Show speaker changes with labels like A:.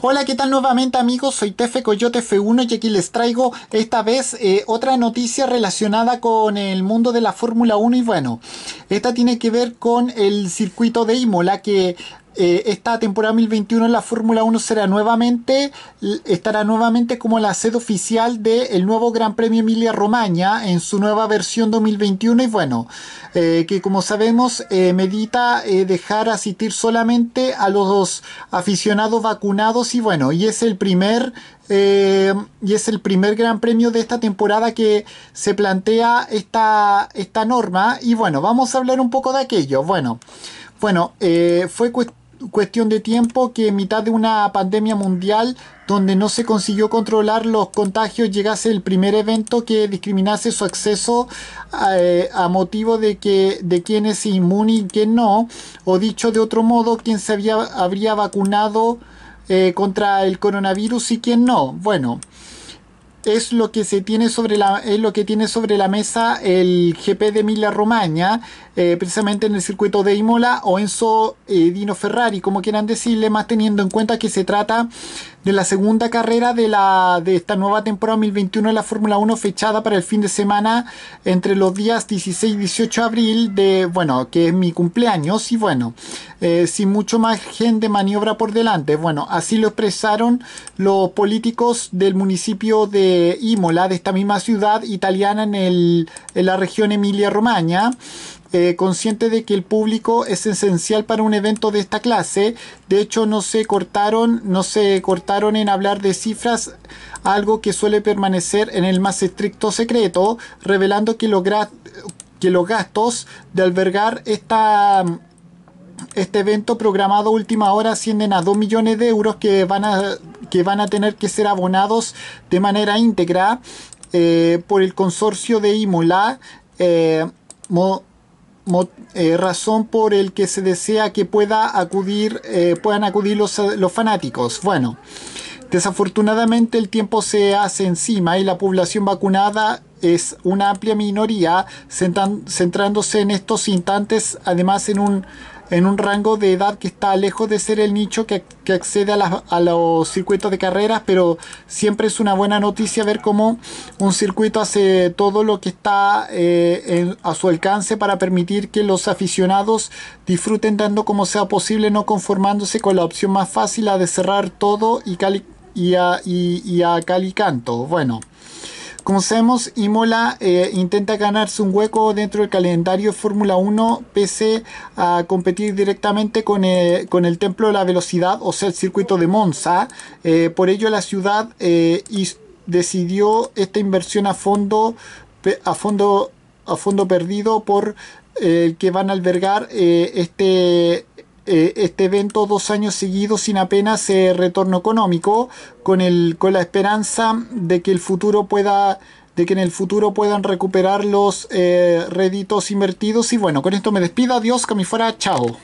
A: Hola, ¿qué tal nuevamente amigos? Soy Tefe Coyote F1 y aquí les traigo esta vez eh, otra noticia relacionada con el mundo de la Fórmula 1 y bueno, esta tiene que ver con el circuito de Imola que eh, esta temporada 2021 la Fórmula 1 será nuevamente, estará nuevamente como la sede oficial del nuevo Gran Premio Emilia Romagna en su nueva versión 2021 y bueno, eh, que como sabemos eh, medita dejar asistir solamente a los aficionados vacunados y bueno, y es el primer y es el primer gran premio de esta temporada que se plantea esta, esta norma. Y bueno, vamos a hablar un poco de aquello. Bueno, bueno, fue cuestión cuestión de tiempo que en mitad de una pandemia mundial donde no se consiguió controlar los contagios llegase el primer evento que discriminase su acceso eh, a, motivo de que de quién es inmune y quién no o dicho de otro modo quién se había, habría vacunado eh, contra el coronavirus y quién no. Bueno es lo que se tiene sobre la es lo que tiene sobre la mesa el GP de Emilia Romagna eh, precisamente en el circuito de Imola o Enzo eh, Dino Ferrari como quieran decirle más teniendo en cuenta que se trata de la segunda carrera de, la, de esta nueva temporada 2021 de la Fórmula 1 fechada para el fin de semana entre los días 16 y 18 de abril de, bueno, que es mi cumpleaños y bueno, eh, sin mucho margen de maniobra por delante. Bueno, así lo expresaron los políticos del municipio de Imola, de esta misma ciudad italiana en, el, en la región Emilia-Romagna. Eh, consciente de que el público es esencial para un evento de esta clase. De hecho, no se cortaron, no se cortaron en hablar de cifras, algo que suele permanecer en el más estricto secreto, revelando que los, que los gastos de albergar esta este evento programado última hora ascienden a 2 millones de euros que van a, que van a tener que ser abonados de manera íntegra eh, por el consorcio de Imola. Eh, eh, razón por el que se desea que pueda acudir, puedan acudir los, los fanáticos. Bueno, desafortunadamente el tiempo se hace encima y la población vacunada es una amplia minoría, centrándose en estos instantes además en un en un rango de edad que está lejos de ser el nicho que, accede a, los circuitos de carreras, pero siempre es una buena noticia ver cómo un circuito hace todo lo que está eh, a su alcance para permitir que los aficionados disfruten tanto como sea posible, no conformándose con la opción más fácil, la de cerrar todo y, y, a, y a calicanto. Bueno. Como sabemos, Imola eh, intenta ganarse un hueco dentro del calendario Fórmula 1 pese a competir directamente con, eh, con, el Templo de la Velocidad, o sea, el circuito de Monza. Eh, por ello, la ciudad decidió esta inversión a fondo, a fondo, a fondo perdido por el que van a albergar este eh, este evento dos años seguidos sin apenas eh, retorno económico, con, el, con la esperanza de que el futuro pueda de que en el futuro puedan recuperar los eh, réditos invertidos. Y bueno, con esto me despido. Adiós, que me fuera. Chao.